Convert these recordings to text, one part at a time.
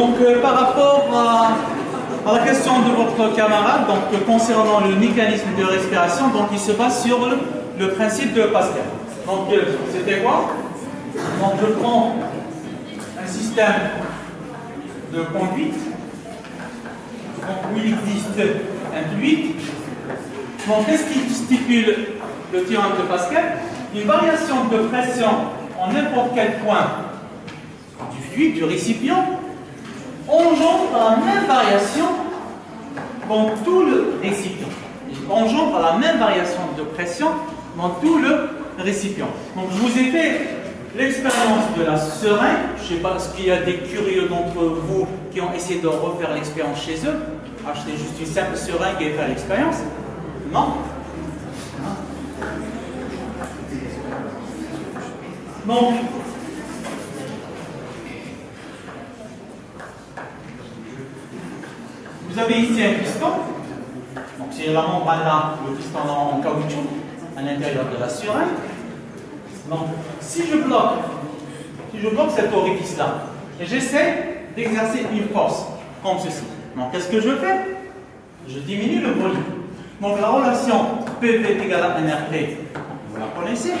Donc, euh, par rapport à, la question de votre camarade, donc euh, concernant le mécanisme de respiration, donc il se base sur le, principe de Pascal. Donc, euh, c'était quoi? Donc, je prends un système de conduite, donc où il existe un fluide. Donc, qu'est-ce qui stipule le théorème de Pascal? Une variation de pression en n'importe quel point du fluide, du récipient, engendre la même variation dans tout le récipient. Engendre la même variation de pression dans tout le récipient. Donc je vous ai fait l'expérience de la seringue. Je ne sais pas, qu'il y a des curieux d'entre vous qui ont essayé de refaire l'expérience chez eux? Acheter juste une simple seringue et faire l'expérience? Non Donc, Vous avez ici un piston. Donc c'est la membrane là, le piston en caoutchouc à l'intérieur de la seringue. Donc si je bloque, si je bloque cet orifice là, et j'essaie d'exercer une force comme ceci. Donc qu'est-ce que je fais? Je diminue le volume. Donc la relation PV égale à NRP, vous la connaissez?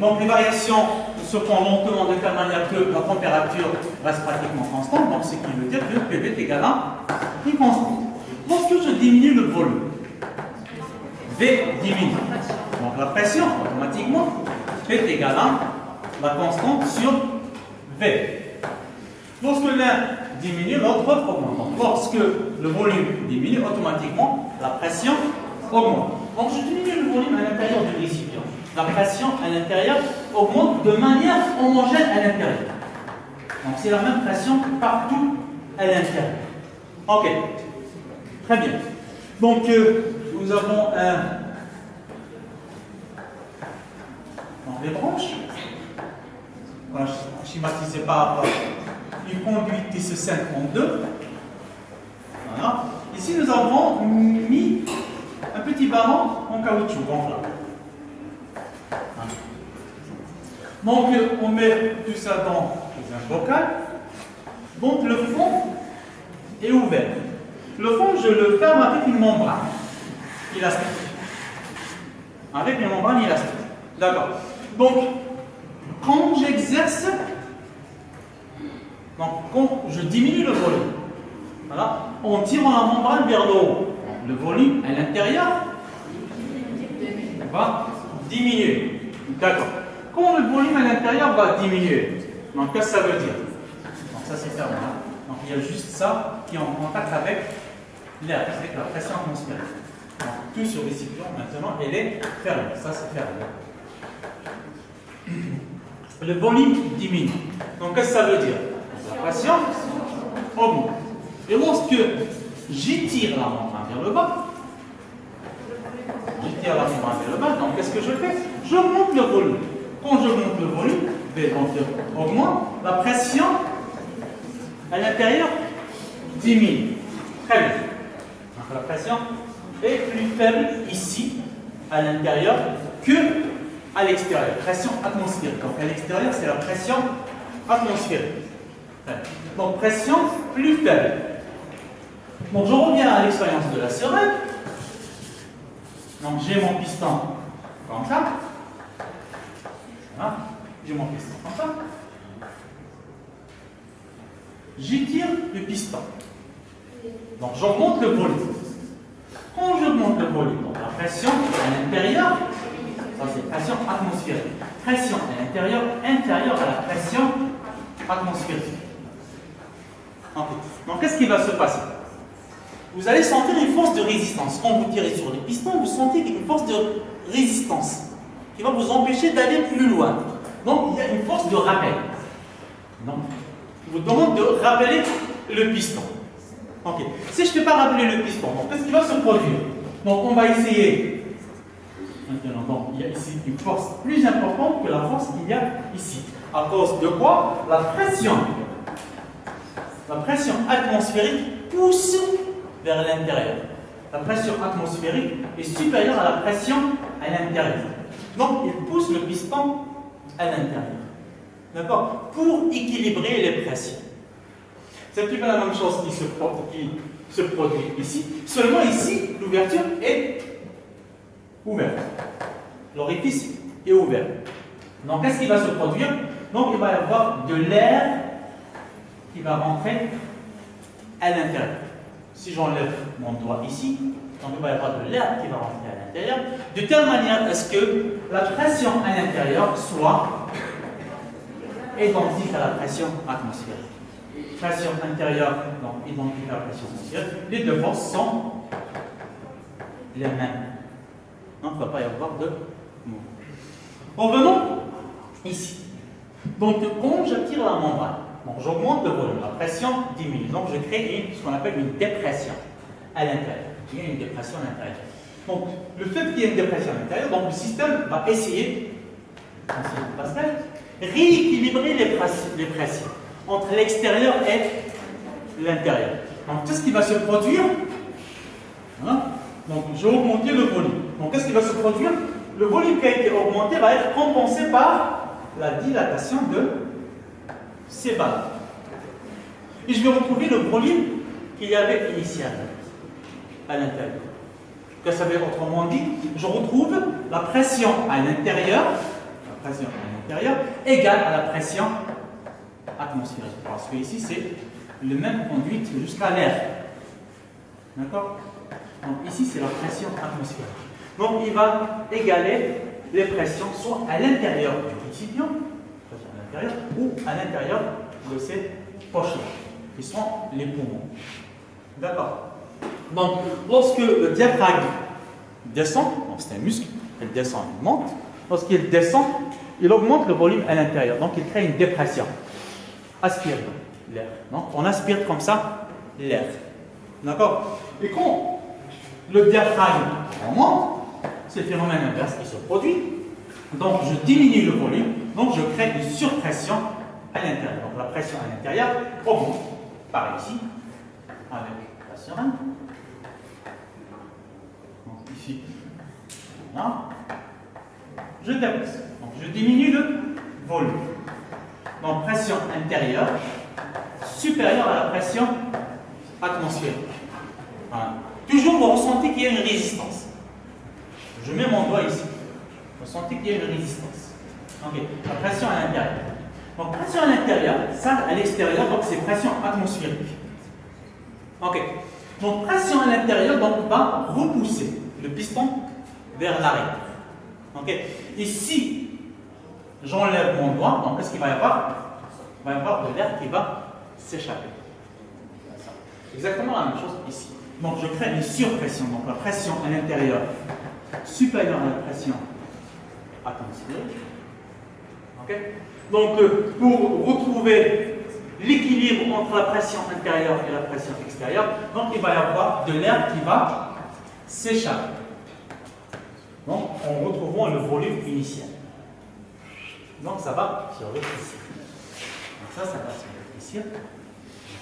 Donc les variations se font lentement de telle manière que la température reste pratiquement constante, donc ce qui veut dire que PV est égal à une constante. Lorsque je diminue le volume, V diminue. Donc la pression, automatiquement, est égale à la constante sur V. Lorsque l'un diminue, l'autre augmente. Donc lorsque le volume diminue, automatiquement, la pression augmente. Donc je diminue le volume à l'intérieur du récipient la pression à l'intérieur augmente de manière homogène à l'intérieur. Donc c'est la même pression partout à l'intérieur. Ok, très bien. Donc euh, nous avons un... Dans les branches, voilà, schématisé par une conduite qui se scinde en deux. Voilà. Ici nous avons mis un petit ballon en caoutchouc. Donc on met tout ça dans un bocal. Donc le fond est ouvert. Le fond, je le ferme avec une membrane élastique. Avec une membrane élastique. D'accord. Donc, quand j'exerce, donc quand je diminue le volume, voilà, en tirant la membrane vers le haut, le volume à l'intérieur va diminuer. D'accord. Quand le volume à l'intérieur va diminuer, donc qu'est-ce que ça veut dire? Donc ça c'est fermé. Donc il y a juste ça qui est en contact avec l'air, avec la pression atmosphérique. Donc tout ce récipient maintenant il est fermé. Ça c'est fermé. Le volume diminue. Donc qu'est-ce que ça veut dire? La pression augmente. Et lorsque j'étire la membrane vers le bas, j'étire la membrane vers le bas, donc qu'est-ce que je fais? J'augmente le volume. Quand j'augmente le volume, V augmente, la pression à l'intérieur diminue. Très bien. Donc la pression est plus faible ici, à l'intérieur, que à l'extérieur. Pression atmosphérique. Donc à l'extérieur, c'est la pression atmosphérique. Donc pression plus faible. Donc je reviens à l'expérience de la seringue. Donc j'ai mon piston comme ça. Hein? J'ai mon piston comme ça. J'étire le piston. Donc j'augmente le volume. Quand j'augmente le volume, donc la pression à l'intérieur, ça c'est pression atmosphérique. Pression à l'intérieur inférieure à la pression atmosphérique. Donc qu'est-ce qui va se passer? Vous allez sentir une force de résistance. Quand vous tirez sur les pistons, vous sentez une force de résistance qui va vous empêcher d'aller plus loin. Donc, il y a une force de rappel. Donc, je vous demande de rappeler le piston. Ok. Si je ne fais pas rappeler le piston, qu'est-ce qui va se produire? Donc, on va essayer. Maintenant, il y a ici une force plus importante que la force qu'il y a ici. À cause de quoi? La pression. La pression atmosphérique pousse vers l'intérieur. La pression atmosphérique est supérieure à la pression à l'intérieur. Donc, il pousse le piston à l'intérieur. D'accord Pour équilibrer les pressions. C'est un petit peu la même chose qui se, qui se produit ici. Seulement ici, l'ouverture est ouverte. L'orifice est ouvert. Donc, qu'est-ce qui va se produire? Donc, il va y avoir de l'air qui va rentrer à l'intérieur. Si j'enlève mon doigt ici, donc il va y avoir de l'air qui va rentrer à l'intérieur, de telle manière à ce que la pression à l'intérieur soit identique à la pression atmosphérique. Pression intérieure, donc identique à la pression atmosphérique. Les deux forces sont les mêmes. Donc il ne va pas y avoir de mouvement. Revenons ici. Donc quand j'attire la membrane, j'augmente le volume, la pression diminue. Donc je crée ce qu'on appelle une dépression à l'intérieur. Il y a une dépression à l'intérieur. Donc le fait qu'il y ait une dépression à l'intérieur, donc le système va essayer, rééquilibrer les, les pressions entre l'extérieur et l'intérieur. Donc tout ce qui va se produire, hein, donc j'ai augmenté le volume. Donc qu'est-ce qui va se produire? Le volume qui a été augmenté va être compensé par la dilatation de ces balles. Et je vais retrouver le volume qu'il y avait initialement à l'intérieur. Ça veut autrement dit Je retrouve la pression à l'intérieur, à l'intérieur égale à la pression atmosphérique. Parce que ici, c'est le même conduite jusqu'à l'air. D'accord? Donc ici, c'est la pression atmosphérique. Donc il va égaler les pressions soit à l'intérieur du récipient, ou à l'intérieur de ces poches qui sont les poumons. D'accord? Donc, lorsque le diaphragme descend, c'est un muscle, il descend, il monte, lorsqu'il descend, il augmente le volume à l'intérieur, donc il crée une dépression. Aspire l'air. On aspire comme ça l'air. D'accord? Et quand le diaphragme remonte, c'est le phénomène inverse qui se produit. Donc je diminue le volume, donc je crée une surpression à l'intérieur. Donc la pression à l'intérieur augmente, par ici, avec la seringue. Donc ici, là, je dépasse. Donc je diminue le volume. Donc pression intérieure supérieure à la pression atmosphérique. Toujours vous ressentez qu'il y a une résistance. Je mets mon doigt ici. Vous sentez qu'il y a une résistance. Ok, la pression à l'intérieur. Donc pression à l'intérieur, ça à l'extérieur, donc c'est pression atmosphérique. Ok. Donc pression à l'intérieur, donc va repousser le piston vers l'arrêt. Ok. Ici, j'enlève mon doigt, donc qu'est-ce qu'il va y avoir Il va y avoir de l'air qui va s'échapper. Exactement la même chose ici. Donc je crée une surpression, donc la pression à l'intérieur supérieure à la pression atmosphérique. Ok donc euh, pour retrouver l'équilibre entre la pression intérieure et la pression extérieure, donc il va y avoir de l'air qui va s'échapper. Donc en retrouvant le volume initial. Donc ça va se rétrécir. Donc ça, ça va se rétrécir.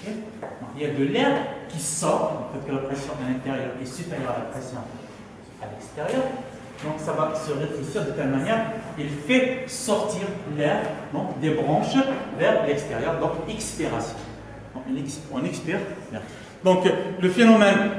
Donc, il y a de l'air qui sort, fait, que la pression à l'intérieur est supérieure à la pression à l'extérieur. Donc ça va se rétrécir de telle manière, il fait sortir l'air des branches vers l'extérieur, donc expiration. On expire. Donc le phénomène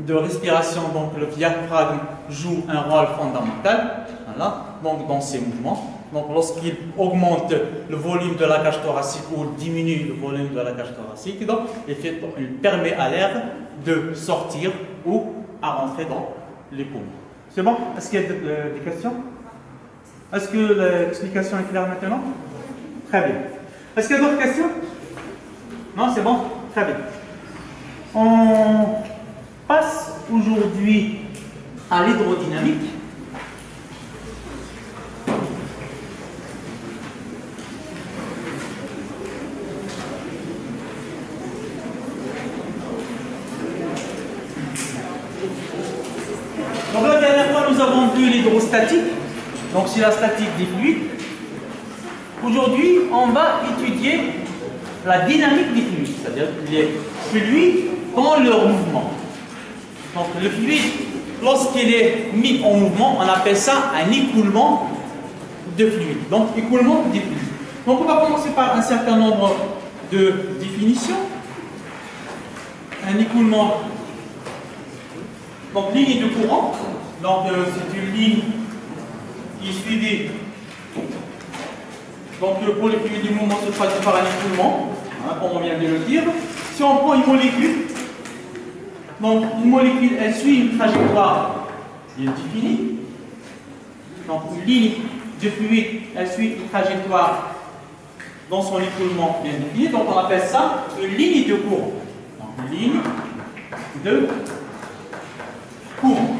de respiration, donc le diaphragme joue un rôle fondamental voilà, donc dans ces mouvements. Donc lorsqu'il augmente le volume de la cage thoracique ou diminue le volume de la cage thoracique, donc il, il permet à l'air de sortir ou à rentrer dans les poumons. C'est bon? Est-ce qu'il y a des questions? Est-ce que l'explication est claire maintenant? Très bien. Est-ce qu'il y a d'autres questions? Non, c'est bon? Très bien. On passe aujourd'hui à l'hydrodynamique. l'hydrostatique, donc c'est la statique des fluides. Aujourd'hui, on va étudier la dynamique des fluides, c'est-à-dire les fluides dans leur mouvement. Donc le fluide, est mis en mouvement, on appelle ça un écoulement de fluide. Donc écoulement des fluides. Donc on va commencer par un certain nombre de définitions. un écoulement. Donc, ligne de courant. Donc, euh, c'est une ligne qui est suivie. Donc, pour les fluides du mouvement se traduit par un écoulement, hein, comme on vient de le dire. Si on prend une molécule, donc une molécule, elle suit une trajectoire bien définie. Donc, une ligne de fluide, elle suit une trajectoire dans son écoulement bien défini. Donc, on appelle ça une ligne de courant. Donc, une ligne de courant.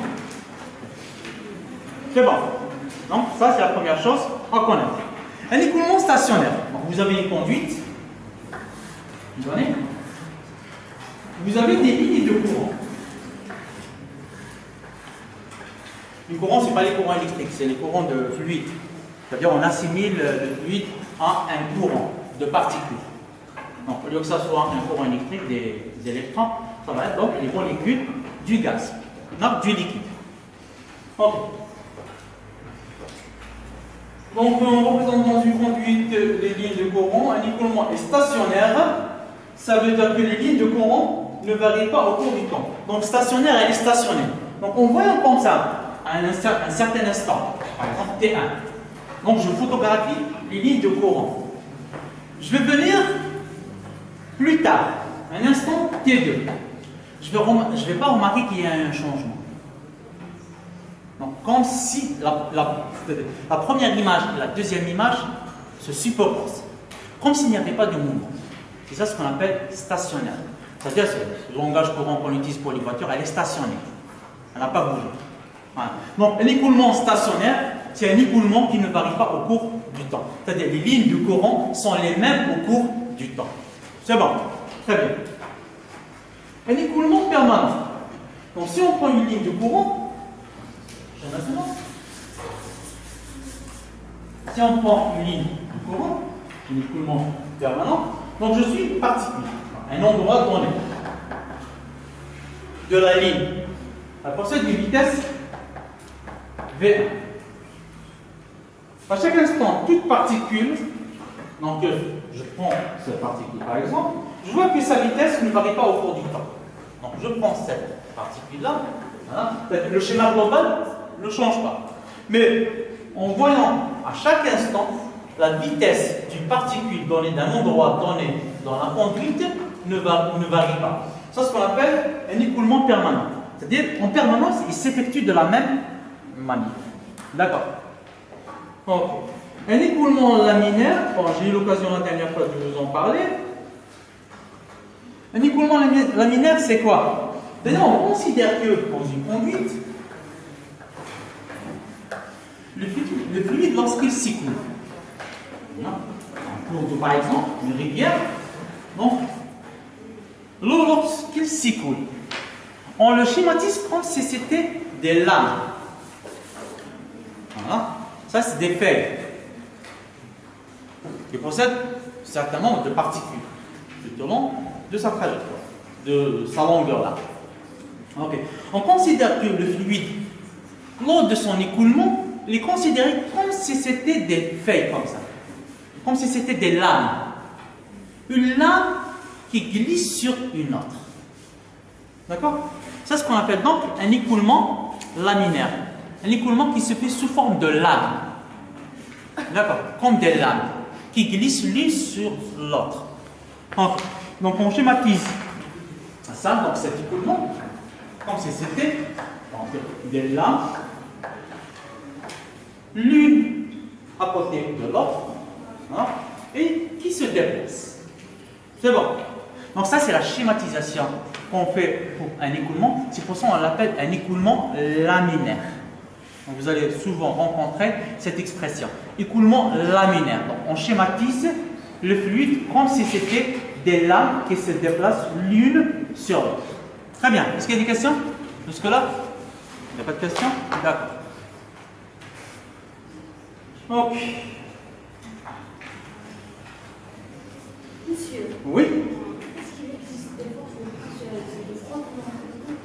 C'est bon. Donc, ça, c'est la première chose à connaître. Un écoulement stationnaire? vous avez une conduite. Vous avez des lignes de courant. Le courant, ce n'est pas les courants électriques, c'est les courants de fluide. C'est-à-dire, on assimile le fluide à un courant de particules. Donc, au lieu que ça soit un courant électrique des, électrons, ça va être donc les molécules du gaz, non, du liquide. Ok. Donc, on représente dans une conduite les lignes de courant. Un écoulement est stationnaire. Ça veut dire que les lignes de courant ne varient pas au cours du temps. Donc, stationnaire, elle est stationnaire. Donc, on voit comme ça, à un, certain instant, par exemple T1. Donc, je photographie les lignes de courant. Je vais venir plus tard, un instant T2. Je ne vais, pas remarquer qu'il y a un changement. Donc, comme si la, première image et la deuxième image se superposent. Comme s'il n'y avait pas de mouvement. C'est ça ce qu'on appelle stationnaire. C'est-à-dire, le langage courant qu'on utilise pour les voitures, elle est stationnaire. Elle n'a pas bougé. Donc, l'écoulement stationnaire, c'est un écoulement qui ne varie pas au cours du temps. C'est-à-dire, les lignes du courant sont les mêmes au cours du temps. C'est bon. Très bien. Un écoulement permanent. Donc, si on prend une ligne de courant, si on prend une ligne de courant, un écoulement permanent, donc je suis une particule, un endroit donné de la ligne. Elle possède une vitesse V1. À chaque instant, toute particule, donc je prends cette particule par exemple, je vois que sa vitesse ne varie pas au cours du temps. Donc je prends cette particule-là, le schéma global ne change pas. Mais en voyant à chaque instant la vitesse d'une particule donnée d'un endroit donné dans la conduite ne, ne varie pas. Ça, c'est ce qu'on appelle un écoulement permanent. C'est-à-dire, en permanence, il s'effectue de la même manière. D'accord Un écoulement laminaire, j'ai eu l'occasion la dernière fois de vous en parler. Un écoulement laminaire, c'est quoi? D'ailleurs, on considère que dans une conduite, le fluide, lorsqu'il s'écoule, un cours par exemple, une rivière, donc l'eau lorsqu'il s'écoule, on le schématise comme si c'était des lames. Ça, c'est des feuilles qui possèdent certainement de particules tout au long de sa trajectoire, de sa longueur là. On considère que le fluide, lors de son écoulement, il est considéré comme si c'était des feuilles comme ça, comme si c'était des lames. Une lame qui glisse sur une autre. D'accord? C'est ce qu'on appelle donc un écoulement laminaire. Un écoulement qui se fait sous forme de lames. D'accord Comme des lames qui glissent l'une sur l'autre. Donc on schématise ça, donc cet écoulement, comme si c'était des lames l'une à côté de l'autre, hein, et qui se déplace. C'est bon. Donc ça, c'est la schématisation qu'on fait pour un écoulement. C'est pour ça qu'on l'appelle un écoulement laminaire. Donc vous allez souvent rencontrer cette expression. Écoulement laminaire. Donc on schématise le fluide comme si c'était des lames qui se déplacent l'une sur l'autre. Très bien. Est-ce qu'il y a des questions Jusque-là? Il n'y a pas de questions? D'accord. Ok. Monsieur. Oui. Est-ce qu'il existe des forces de frottement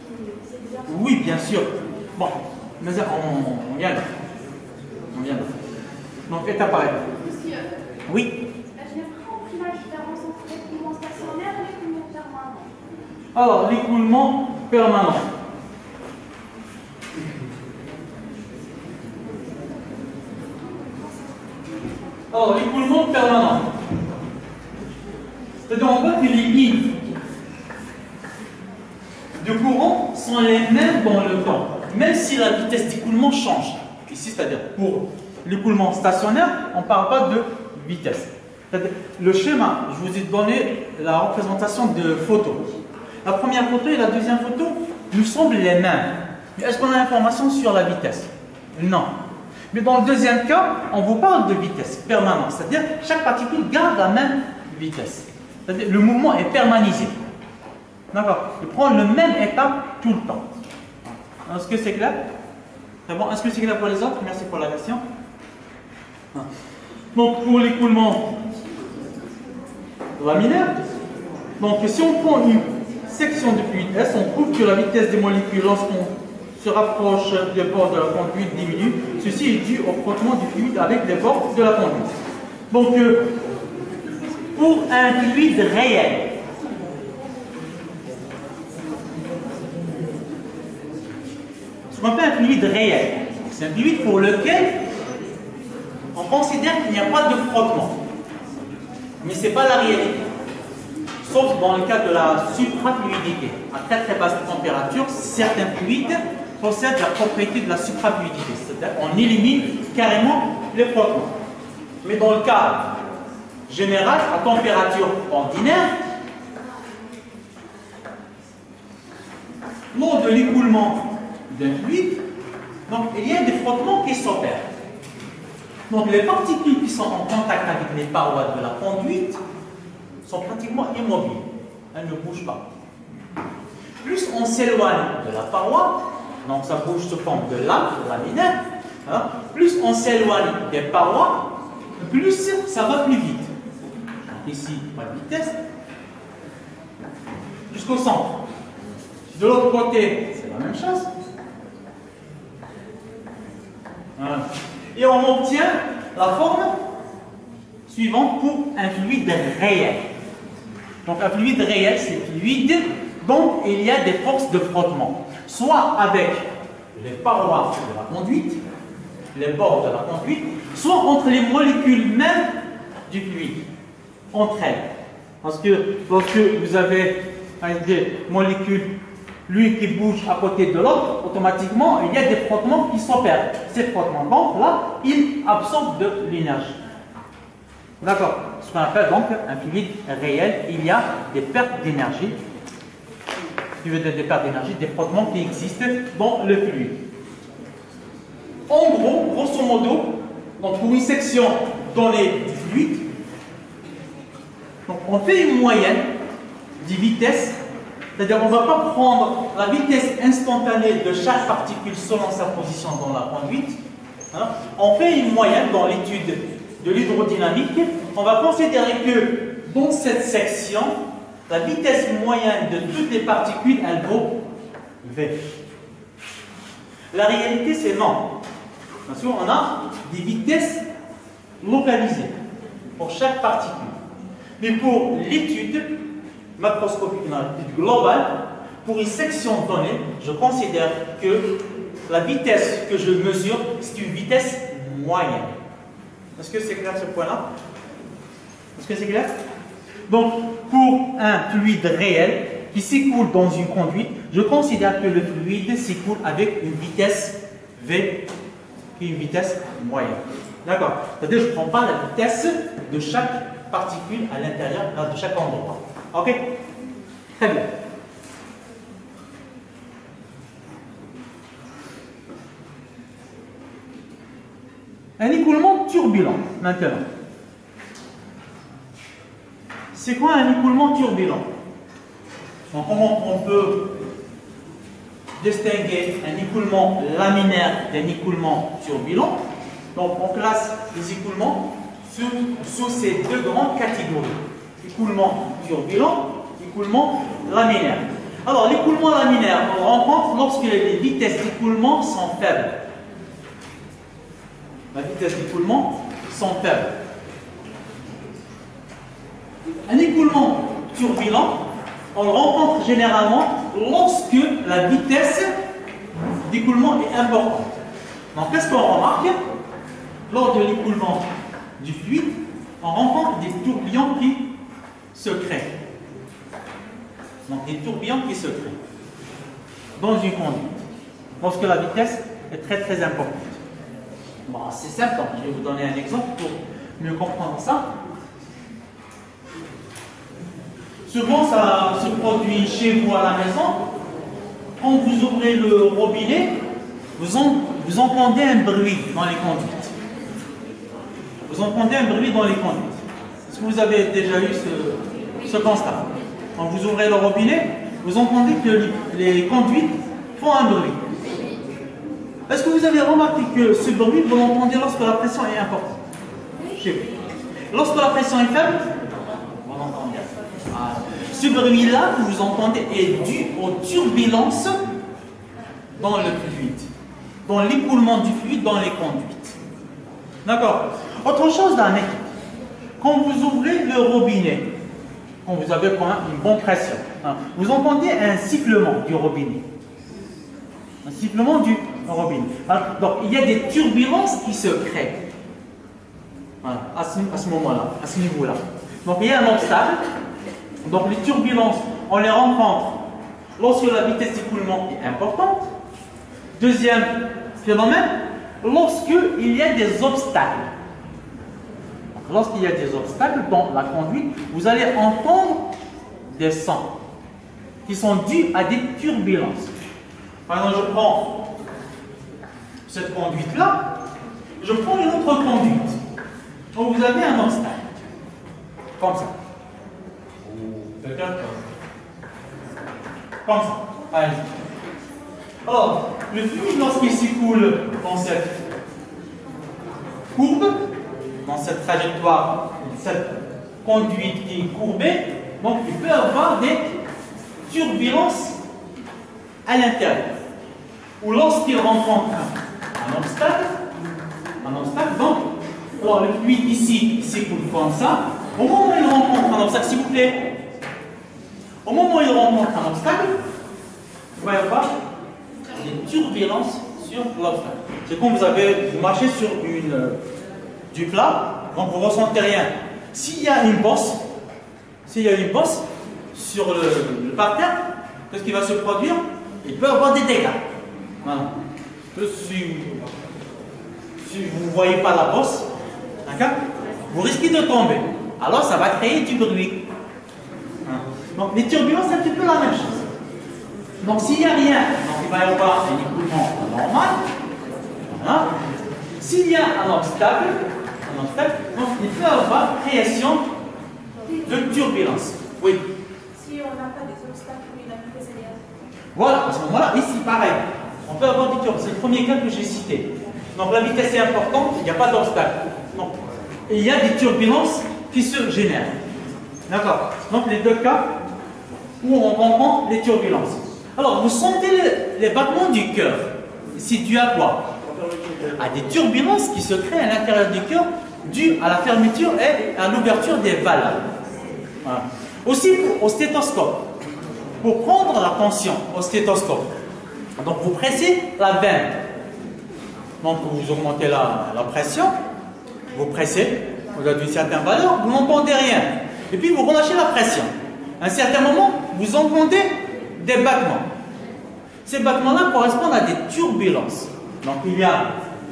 qui Oui, bien sûr. Bon, on, on vient là. On vient là. Donc, étape par étape. Monsieur. Oui. Compris la différence entre l'écoulement stationnaire et l'écoulement permanent. Alors, l'écoulement permanent. Alors, l'écoulement permanent. C'est-à-dire, on voit que les lignes de courant sont les mêmes dans le temps, même si la vitesse d'écoulement change. Ici, c'est-à-dire pour l'écoulement stationnaire, on ne parle pas de vitesse. Le schéma, je vous ai donné la représentation de photos. La première photo et la deuxième photo nous semblent les mêmes. Mais est-ce qu'on a l'information sur la vitesse? Non. Mais dans le deuxième cas, on vous parle de vitesse permanente, c'est-à-dire chaque particule garde la même vitesse. C'est-à-dire le mouvement est permanisé. D'accord? Il prend le même état tout le temps. Est-ce que c'est clair? Bon. Est-ce que c'est clair pour les autres? Merci pour la question. Donc pour l'écoulement laminaire, donc si on prend une section de fluide S, on prouve que la vitesse des molécules lorsqu'on se rapproche des bords de la conduite diminue. Ceci est dû au frottement du fluide avec les bords de la conduite. Donc, euh, pour un fluide réel, qu'on appelle un fluide réel, c'est un fluide pour lequel on considère qu'il n'y a pas de frottement. Mais ce n'est pas la réalité sauf dans le cas de la suprafluidité. À très très basse température, certains fluides possèdent la propriété de la suprafluidité, c'est-à-dire on élimine carrément les frottements. Mais dans le cas général, à température ordinaire, lors de l'écoulement d'un fluide, donc, il y a des frottements qui s'opèrent. Donc les particules qui sont en contact avec les parois de la conduite sont pratiquement immobiles. Elles ne bougent pas. Plus on s'éloigne de la paroi, donc ça bouge sous forme de lame, laminaire, hein, plus on s'éloigne des parois, plus ça va plus vite. ici, pas de vitesse, jusqu'au centre. De l'autre côté, c'est la même chose. Et on obtient la forme suivante pour un fluide réel. Donc un fluide réel, c'est fluide dont il y a des forces de frottement, soit avec les parois de la conduite, les bords de la conduite, soit entre les molécules mêmes du fluide, entre elles. Parce que lorsque vous avez des molécules, l'une qui bouge à côté de l'autre, automatiquement, il y a des frottements qui s'opèrent. Ces frottements, donc là, ils absorbent de l'énergie. D'accord Ce qu'on appelle donc un fluide réel, il y a des pertes d'énergie. Tu veux dire des pertes d'énergie, des frottements qui existent dans le fluide. En gros, grosso modo, donc pour une section donnée du fluide, donc on fait une moyenne des vitesses, c'est-à-dire on ne va pas prendre la vitesse instantanée de chaque particule selon sa position dans la conduite. Hein. On fait une moyenne dans l'étude de l'hydrodynamique, on va considérer que dans cette section, la vitesse moyenne de toutes les particules, elle vaut V. La réalité, c'est non. Parce qu'on a des vitesses localisées pour chaque particule. Mais pour l'étude macroscopique, l'étude globale, pour une section donnée, je considère que la vitesse que je mesure, c'est une vitesse moyenne. Est-ce que c'est clair ce point-là? Est-ce que c'est clair? Donc, pour un fluide réel qui s'écoule dans une conduite, je considère que le fluide s'écoule avec une vitesse V, qui est une vitesse moyenne. D'accord? C'est-à-dire je ne prends pas la vitesse de chaque particule à l'intérieur de chaque endroit. Ok Très bien. Un écoulement turbulent, maintenant. C'est quoi un écoulement turbulent? Donc, comment on peut distinguer un écoulement laminaire d'un écoulement turbulent Donc, on classe les écoulements sous, ces deux grandes catégories. Écoulement turbulent, écoulement laminaire. Alors, l'écoulement laminaire, on le rencontre lorsque les vitesses d'écoulement sont faibles la vitesse d'écoulement sont faibles. Un écoulement turbulent, On le rencontre généralement lorsque la vitesse d'écoulement est importante. Donc, qu'est-ce qu'on remarque? Lors de l'écoulement du fluide, on rencontre des tourbillons qui se créent. Donc, des tourbillons qui se créent dans une conduite, lorsque la vitesse est très très importante. C'est simple, je vais vous donner un exemple pour mieux comprendre ça. Souvent, ça se produit chez vous à la maison. Quand vous ouvrez le robinet, vous entendez un bruit dans les conduites. Vous entendez un bruit dans les conduites. Est-ce que vous avez déjà eu ce, ce constat Quand vous ouvrez le robinet, vous entendez que les conduites font un bruit. Est-ce que vous avez remarqué que ce bruit, vous l'entendez lorsque la pression est importante? Lorsque la pression est faible, vous l'entendez. Ce bruit-là que vous entendez est dû aux turbulences dans le fluide, dans l'écoulement du fluide dans les conduites. D'accord Autre chose d'un quand vous ouvrez le robinet, quand vous avez une bonne pression, hein, vous entendez un sifflement du robinet. Un sifflement du robinet. donc il y a des turbulences qui se créent à ce, à ce moment-là, à ce niveau-là. Donc il y a un obstacle donc les turbulences, on les rencontre lorsque la vitesse d'écoulement est importante. Deuxième phénomène, lorsqu'il y a des obstacles. Lorsqu'il y a des obstacles dans la conduite, vous allez entendre des sons qui sont dus à des turbulences. Par exemple, je prends cette conduite-là, je prends une autre conduite. Donc vous avez un obstacle. Comme ça. Comme ça. Allez. Alors, le fluide, lorsqu'il s'écoule dans cette courbe, dans cette trajectoire, cette conduite qui est courbée, donc il peut avoir des turbulences à l'intérieur. Ou lorsqu'il rencontre un obstacle, un obstacle, donc, alors le fluide ici s'écoule comme ça. Au moment où il rencontre un obstacle, s'il vous plaît, au moment où il rencontre un obstacle, il va y avoir des turbulences sur l'obstacle. C'est comme vous avez, vous marchez sur une, du plat, donc vous ne ressentez rien. S'il y a une bosse, s'il y a une bosse sur le, parterre, qu'est-ce qui va se produire? Il peut avoir des dégâts. Si, vous ne voyez pas la bosse, vous risquez de tomber. Alors ça va créer du bruit. Donc les turbulences, c'est un petit peu la même chose. Donc s'il n'y a rien, donc il va y avoir un écoulement normal. S'il y a un obstacle, un obstacle, donc il peut y avoir création de turbulence. Oui. Si on n'a pas des obstacles, plus Voilà, à ce moment-là, ici, pareil. On peut avoir des turbulences. C'est le premier cas que j'ai cité. Donc la vitesse est importante, il n'y a pas d'obstacle. Et il y a des turbulences qui se génèrent. D'accord Donc les deux cas où on rencontre les turbulences. Alors, vous sentez les, battements du cœur. C'est dû à quoi À des turbulences qui se créent à l'intérieur du cœur dues à la fermeture et à l'ouverture des valves. Aussi au stéthoscope. Pour prendre la tension au stéthoscope, donc vous pressez la veine. Donc vous augmentez la pression, vous pressez, vous avez une certaine valeur, vous n'entendez rien. Et puis vous relâchez la pression. À un certain moment, vous entendez des battements. Ces battements-là correspondent à des turbulences. Donc il y a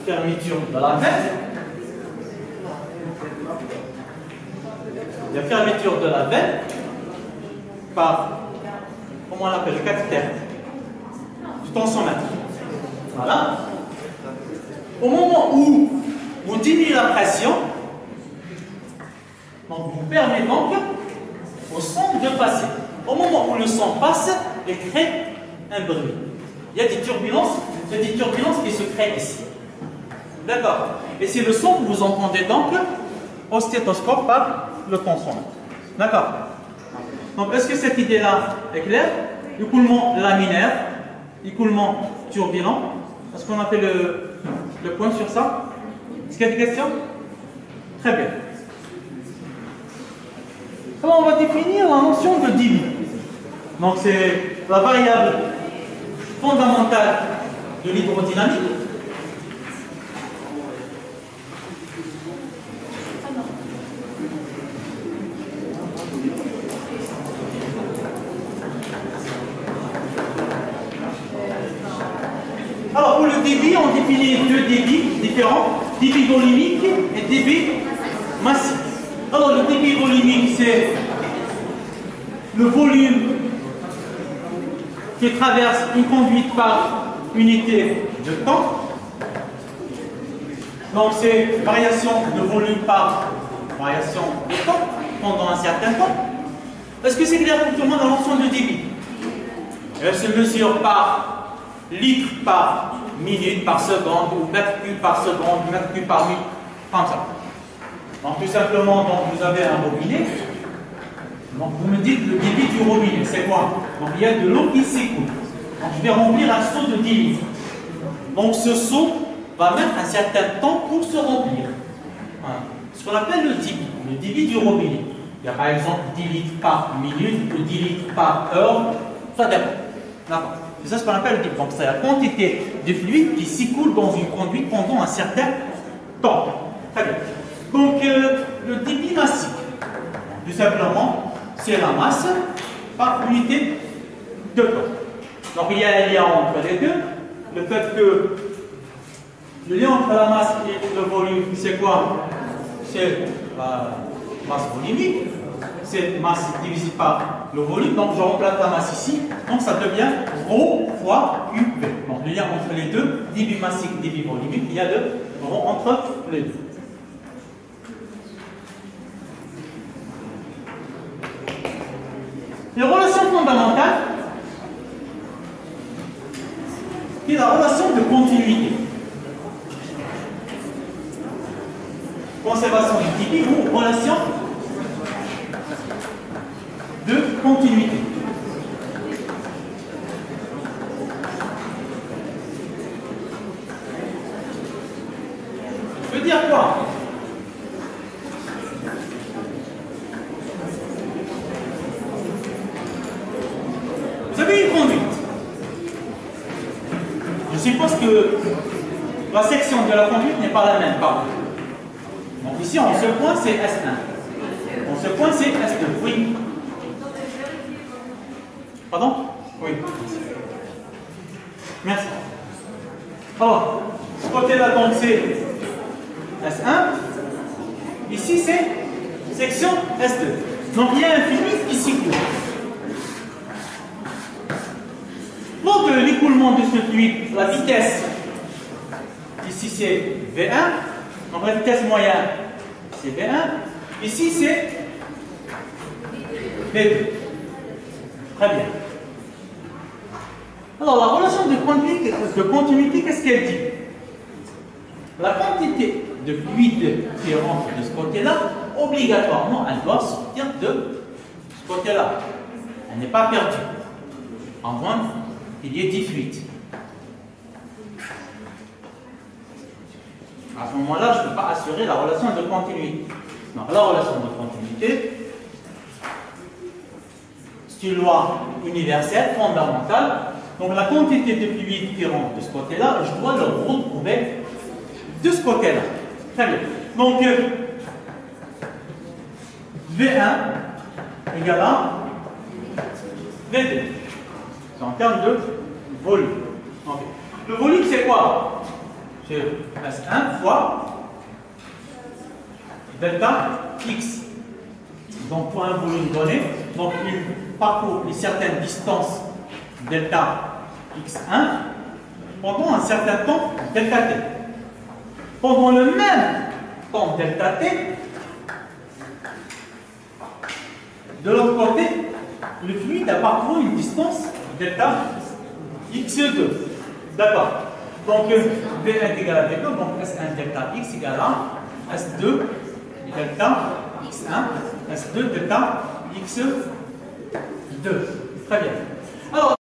fermeture de la veine, la fermeture de la veine par, comment on l'appelle, le cathéter, du tensiomètre. Voilà. Au moment où vous diminuez la pression, vous permet donc au son de passer. Au moment où le son passe, il crée un bruit. Il y a des turbulences, il y a des turbulences qui se créent ici. D'accord Et c'est le son que vous entendez donc au stéthoscope par le tensiomètre. D'accord Donc est-ce que cette idée-là est claire? Écoulement laminaire, écoulement turbulent. Est-ce qu'on a fait le, le point sur ça? Est-ce qu'il y a des questions? Très bien. Alors on va définir la notion de débit. Donc c'est la variable fondamentale de l'hydrodynamique. Alors pour le débit, on définit deux débits différents, débit volumique et débit massif. Alors le débit volumique, c'est le volume qui traverse une conduite par unité de temps. Donc c'est variation de volume par variation de temps pendant un certain temps. Est-ce que c'est clair pour tout le monde dans l'ensemble de débit? Elle se mesure par litre par minute, par seconde, ou mètre cube par seconde, mètre cube par minute, comme ça. Donc tout simplement, donc, vous avez un robinet. Donc vous me dites le débit du robinet, c'est quoi? Donc il y a de l'eau qui s'écoule. Donc je vais remplir un seau de 10 litres. Donc ce seau va mettre un certain temps pour se remplir. Voilà. Ce qu'on appelle le débit, le débit du robinet. Il y a par exemple 10 litres par minute ou 10 litres par heure, ça dépend. C'est ça ce qu'on appelle le débit. Donc c'est la quantité de fluide qui s'écoule dans une conduite pendant un certain temps. Très bien. Donc euh, le débit massif, tout simplement, c'est la masse par unité de temps. Donc il y a un lien entre les deux. Le fait que le lien entre la masse et le volume, c'est quoi? C'est la masse volumique. C'est masse divisée par le volume. Donc je remplace la masse ici. Donc ça devient ρ fois UV. Donc le lien entre les deux, débit massique, débit volumique, il y a le rond entre les deux. Les relations fondamentales, c'est la relation de continuité. Conservation du débit ou relation de continuité. Ça veut dire quoi Vous avez une conduite. Je suppose que la section de la conduite n'est pas la même partout. Donc ici, en ce point, c'est S1. En ce point, c'est S2. Oui. Pardon Oui. Merci. Alors, ce côté-là, donc, c'est S1. Ici, c'est section S2. Donc, il y a un fluide qui s'écoule. Donc, l'écoulement de ce fluide, la vitesse, ici c'est V1, donc la vitesse moyenne c'est V1, ici c'est V2. Très bien. Alors, la relation de continuité qu'est-ce qu'elle dit? La quantité de fluide qui rentre de ce côté-là, obligatoirement, elle doit sortir de ce côté-là. Elle n'est pas perdue. En moins il y ait 10 fluides. À ce moment-là, je ne peux pas assurer la relation de continuité. Donc la relation de continuité, c'est une loi universelle, fondamentale. Donc la quantité de fluide qui rentre de ce côté-là, je dois le retrouver de ce côté-là. Très bien. Donc V1 égale à V2 en termes de volume. Le volume, c'est quoi? C'est S1 fois delta X. Donc, pour un volume donné, donc il parcourt une certaine distance delta X1 pendant un certain temps delta T. Pendant le même temps delta T, de l'autre côté, le fluide a parcouru une distance delta x2. D'accord. Donc V1 est égal à V2, donc S1 delta x égale à S2 delta x1, S2 delta x2. Très bien. Alors,